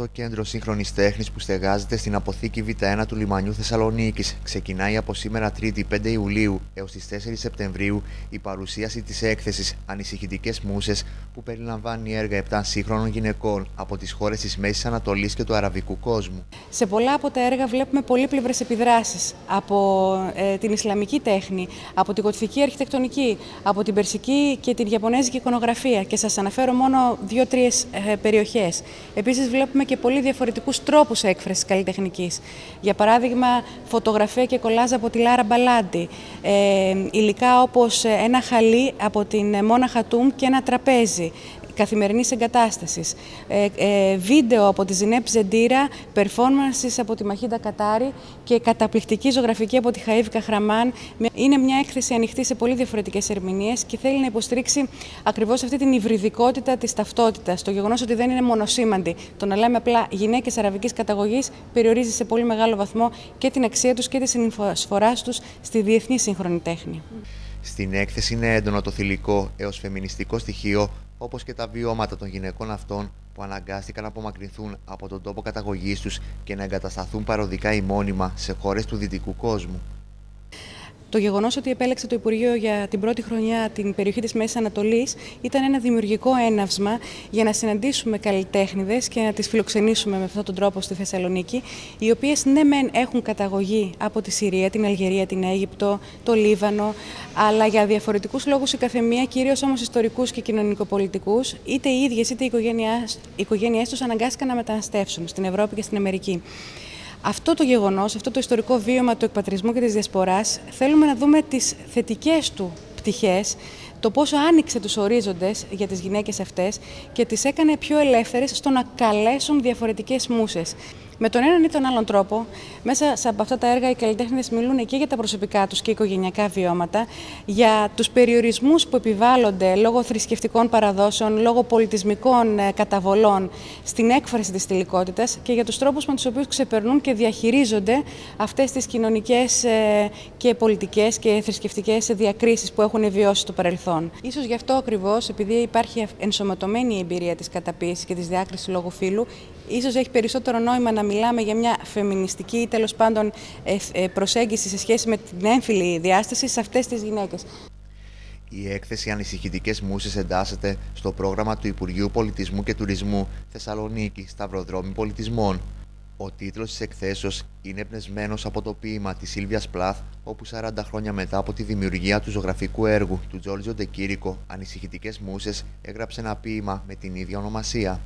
στο κέντρο σύγχρονης τέχνης που στεγάζεται στην αποθήκη Β1 του λιμανιού Θεσσαλονίκης. Ξεκινάει από σήμερα 3η 5 Ιουλίου έως τις 4 Σεπτεμβρίου η παρουσίαση της έκθεσης Ανησυχητικές Μουσες που περιλαμβάνει έργα 7 σύγχρονων γυναικών από τις χώρες της Μέσης Ανατολής και του Αραβικού κόσμου. Σε πολλά από τα έργα βλέπουμε πολύπλευρες επιδράσεις από ε, την Ισλαμική τέχνη, από την κοτφική αρχιτεκτονική, από την Περσική και την Ιαπωνέζικη εικονογραφία. Και σας αναφέρω μόνο δύο-τρεις ε, περιοχές. Επίσης, βλέπουμε και πολύ διαφορετικούς τρόπους έκφρασης καλλιτεχνικής. Για παράδειγμα, φωτογραφία και κολάζ από τη Λάρα Μπαλάντι. Ε, υλικά όπως ένα χαλί από την Μόνα Χατούμ και ένα τραπέζι καθημερινής εγκατάστασης. Ε, ε, βίντεο από τη Ζινέπ Ζεντήρα, performances από τη Μαχίντα Κατάρη και καταπληκτική ζωγραφική από τη Χαΐβικα Χραμάν. Είναι μια έκθεση ανοιχτή σε πολύ διαφορετικές ερμηνείες και θέλει να υποστηρίξει ακριβώς αυτή την υβριδικότητα της ταυτότητας. Το γεγονός ότι δεν είναι μονοσήμαντη. Το να λέμε απλά γυναίκες αραβικής καταγωγής περιορίζει σε πολύ μεγάλο βαθμό και την αξία τους και τη συνεισφορά τους στη διεθνή σύγχρονη τέχνη. Στην έκθεση είναι έντονο το θηλυκό έως φεμινιστικό στοιχείο, όπως και τα βιώματα των γυναικών αυτών που αναγκάστηκαν να απομακρυνθούν από τον τόπο καταγωγής τους και να εγκατασταθούν παροδικά ή μόνιμα σε χώρες του δυτικού κόσμου. Το γεγονός ότι επέλεξε το Υπουργείο για την πρώτη χρονιά την περιοχή της Μέσης Ανατολής ήταν ένα δημιουργικό έναυσμα για να συναντήσουμε καλλιτέχνηδες και να τις φιλοξενήσουμε με αυτόν τον τρόπο στη Θεσσαλονίκη, οι οποίες ναι, μεν έχουν καταγωγή από τη Συρία, την Αλγερία, την Αίγυπτο, το Λίβανο, αλλά για διαφορετικούς λόγους η καθεμία, κυρίως όμως ιστορικούς και κοινωνικοπολιτικούς, είτε οι ίδιες είτε οι οικογένειές τους αναγκάστηκαν να μεταναστεύσουν στην Ευρώπη και στην Αμερική. Αυτό το γεγονός, αυτό το ιστορικό βίωμα του εκπατρισμού και της διασποράς, θέλουμε να δούμε τις θετικές του πτυχές, το πόσο άνοιξε τους ορίζοντες για τις γυναίκες αυτές και τις έκανε πιο ελεύθερες στο να καλέσουν διαφορετικές μουσες. Με τον έναν ή τον άλλον τρόπο, μέσα από αυτά τα έργα οι καλλιτέχνες μιλούν και για τα προσωπικά τους και οικογενειακά βιώματα, για τους περιορισμούς που επιβάλλονται λόγω θρησκευτικών παραδόσεων, λόγω πολιτισμικών ε, καταβολών στην έκφραση της θηλυκότητας και για τους τρόπους με τους οποίους ξεπερνούν και διαχειρίζονται αυτές τις κοινωνικές ε, και πολιτικές και θρησκευτικές διακρίσεις που έχουν βιώσει στο παρελθόν. Σω γι' αυτό ακριβώς, επειδή υπάρχει ενσωματωμένη η εμπειρία της καταπίεσης και της διάκρισης λόγω φύλου, ίσως έχει περισσότερο νόημα να μιλάμε για μια φεμινιστική ή τέλος πάντων ε, ε, προσέγγιση σε σχέση με την έμφυλη διάσταση σε αυτές τις γυναίκες. Η έκθεση Ανησυχητικές Μούσε εντάσσεται στο πρόγραμμα του Υπουργείου Πολιτισμού και Τουρισμού Θεσσαλονίκη Σταυροδρόμι Πολιτισμών. Ο τίτλος της εκθέσεως είναι εμπνευσμένος από το ποίημα της Σίλβιας Πλάθ, όπου 40 χρόνια μετά από τη δημιουργία του ζωγραφικού έργου του Τζόρτζο Ντεκύρικο Ανησυχητικές Μούσε έγραψε ένα ποίημα με την ίδια ονομασία.